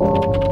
you.